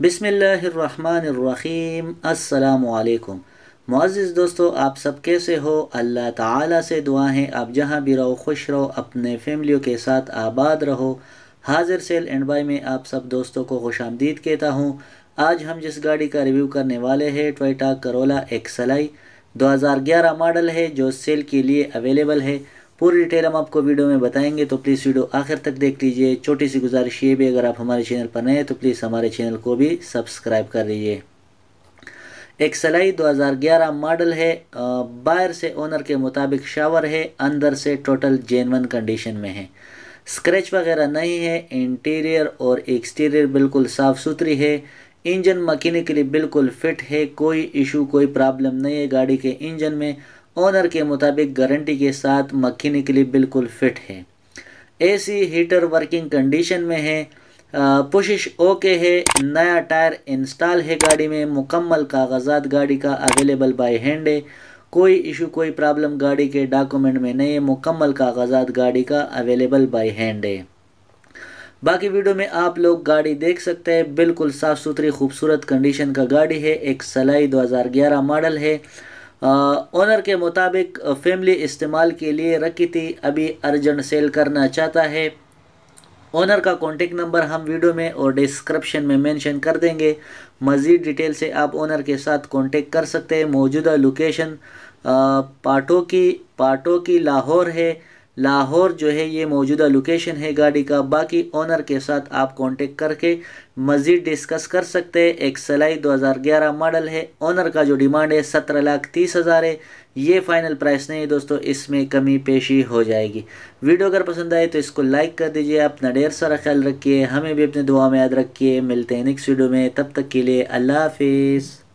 बिसमीम असलकुम मुआज़ दोस्तों, आप सब कैसे हो? अल्लाह ताला से दुआ है, आप जहाँ भी रहो, खुश रहो, अपने फैमिलियों के साथ आबाद रहो। हाजिर सेल एंड बाई में आप सब दोस्तों को खुश आमदीद कहता हूँ। आज हम जिस गाड़ी का रिव्यू करने वाले हैं, टोयटा करोला एक्सलाई 2011 मॉडल है, जो सेल के लिए अवेलेबल है। पूरी डिटेल हम आपको वीडियो में बताएँगे तो प्लीज़ वीडियो आखिर तक देख लीजिए। छोटी सी गुजारिश ये भी, अगर आप हमारे चैनल पर नए हैं तो प्लीज़ हमारे चैनल को भी सब्सक्राइब कर लीजिए। एक सलाई 2011 मॉडल है बाहर से ओनर के मुताबिक शावर है, अंदर से टोटल जेनवन कंडीशन में है। स्क्रैच वगैरह नहीं है इंटीरियर और एक्सटीरियर बिल्कुल साफ़ सुथरी है इंजन मकीनिकली बिल्कुल फिट है, कोई इशू कोई प्रॉब्लम नहीं है गाड़ी के इंजन में। ओनर के मुताबिक गारंटी के साथ मक्खी के लिए बिल्कुल फिट है। एसी हीटर वर्किंग कंडीशन में है। पुशिश ओके है। नया टायर इंस्टॉल है गाड़ी में। मुकम्मल कागजात गाड़ी का अवेलेबल बाय हैंड है। कोई इशू कोई प्रॉब्लम गाड़ी के डॉक्यूमेंट में नहीं है। मुकम्मल कागजात गाड़ी का अवेलेबल बाय हैंड है। बाकी वीडियो में आप लोग गाड़ी देख सकते हैं। बिल्कुल साफ़ सुथरी खूबसूरत कंडीशन का गाड़ी है। एक सलाई 2011 मॉडल है। ओनर के मुताबिक फैमिली इस्तेमाल के लिए रखी थी। अभी अर्जेंट सेल करना चाहता है। ओनर का कॉन्टेक्ट नंबर हम वीडियो में और डिस्क्रिप्शन में मेंशन कर देंगे। मज़ीद डिटेल से आप ओनर के साथ कॉन्टेक्ट कर सकते हैं। मौजूदा लोकेशन पाटो की पाटो की लाहौर है। लाहौर जो है, ये मौजूदा लोकेशन है गाड़ी का। बाकी ओनर के साथ आप कांटेक्ट करके मज़ीद डिस्कस कर सकते हैं। एक सलाई 2011 मॉडल है। ओनर का जो डिमांड है, सत्रह लाख तीस हज़ार है। ये फाइनल प्राइस नहीं है दोस्तों, इसमें कमी पेशी हो जाएगी। वीडियो अगर पसंद आए तो इसको लाइक कर दीजिए। अपना ढेर सारा ख्याल रखिए। हमें भी अपने दुआ में याद रखिए। मिलते हैं नेक्स्ट वीडियो में। तब तक के लिए अल्लाह हाफिज़।